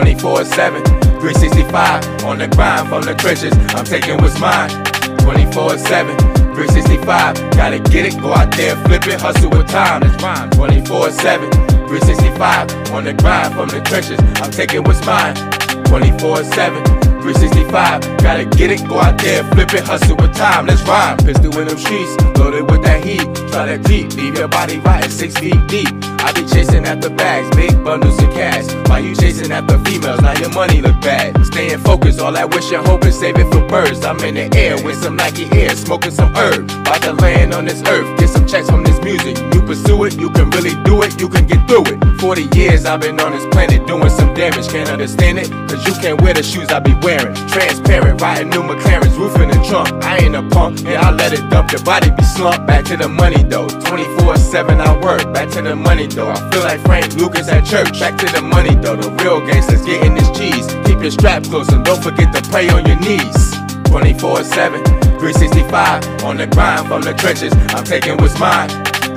24 7, 365. On the grind from the trenches, I'm taking what's mine. 24 7, 365. Gotta get it, go out there, flip it, hustle with time. That's mine. 24 7, 365. On the grind from the trenches, I'm taking what's mine. 24 7. 365, gotta get it, go out there, flip it, hustle with time, let's rhyme. Pistol in them streets, loaded with that heat. Try that deep, leave your body rotting six feet deep. I be chasing after bags, big bundles of cash. While you chasing after females, now your money look bad. Staying focused, all that wish and hoping, save it for birds. I'm in the air with some Nike Air, smoking some herb. About to land on this earth, get some checks from this music. You pursue it, you can really do it, you can get through it. 40 years I've been on this planet doing some damage, can't understand it, cause you can't wear the shoes I be wearing. Transparent, riding new McLaren's, roof in the trunk. I ain't a punk, yeah, I let it dump. Your body be slumped. Back to the money though. 24 7 I work. Back to the money though. I feel like Frank Lucas at church. Back to the money though. The real gangsters getting this cheese. Keep your strap close and don't forget to pray on your knees. 24 7, 365. On the grind from the trenches. I'm taking what's mine.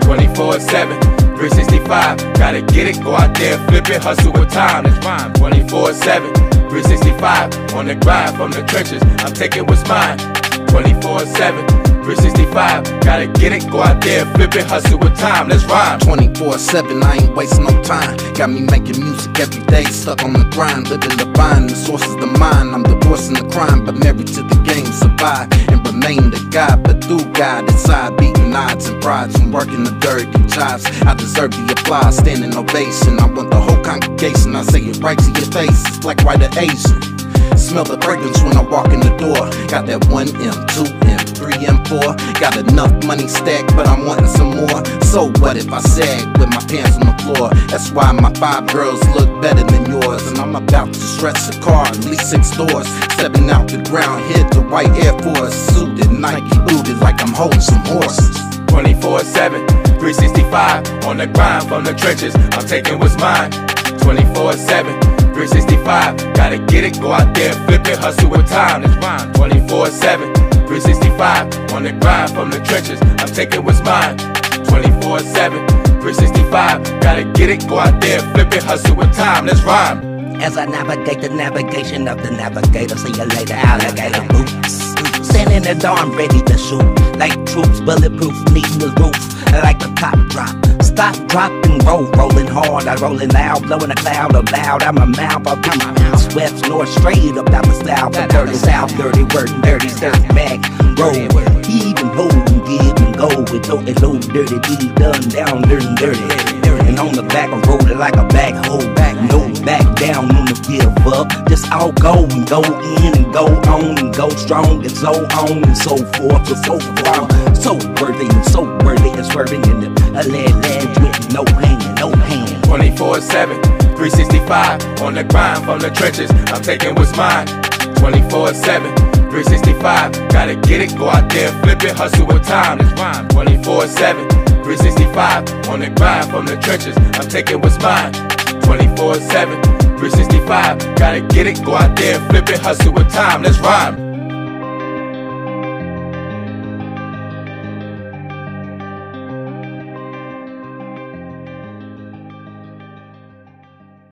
24 7. 365, gotta get it, go out there, flip it, hustle with time, it's mine. 24 7, 365 on the grind from the trenches. I'm taking what's mine 24 7. 365, gotta get it, go out there, flip it, hustle with time, let's rhyme. 24 7, I ain't wasting no time. Got me making music every day, stuck on the grind, living the vine. The source is the mind, I'm divorcing the crime, but married to the game, survive and remain the God. But through God, inside, beating odds and prides from working the dirty jobs. I deserve the applause, standing ovation. I want the whole congregation, I say it right to your face. It's black, white, or Asian. Smell the fragrance when I walk in the door. Got that 1M, 2M, 3M, 4. Got enough money stacked, but I'm wanting some more. So what if I sag with my pants on the floor? That's why my five girls look better than yours. And I'm about to stretch the car, at least six doors. Stepping out the ground, hit the white Air Force. Suited, Nike booted like I'm holding some horses. 24 7, 365. On the grind from the trenches, I'm taking what's mine. 24 7, 365. Gotta get it, go out there, flip it, hustle with time. That's mine. 24 7, 365. On the grind from the trenches, I'm taking what's mine. 24 7, 365. Gotta get it, go out there, flip it, hustle with time. Let's rhyme. As I navigate the navigation of the navigator, see you later, alligator boots. Standing in the dawn, ready to shoot. Like troops, bulletproof, needing the roof. Like a top drop. Stop, drop, and roll. Rolling hard, I rolling loud. Blowing a cloud of loud. I'm a mouth, I'm my mouth. West, north, straight up down the south. The dirty south, dirty word, dirty stuff, back. Roll, even hold and give and go. With no and low, dirty deed done down, dirty, dirty. And on the back, I roll it like a backhoe. No back down on the give up. Just all go and go in and go on and go strong and so on and so forth. So, so far, so worthy and so worthy and swerving in the land, land with no hand, no hand. 24 7, 365. On the grind from the trenches, I'm taking what's mine. 24 7, 365. Gotta get it, go out there, flip it, hustle with time. It's rhyme. 24 7, 365. On the grind from the trenches, I'm taking what's mine. 24 7, 365. Gotta get it, go out there, flip it, hustle with time. Let's rhyme.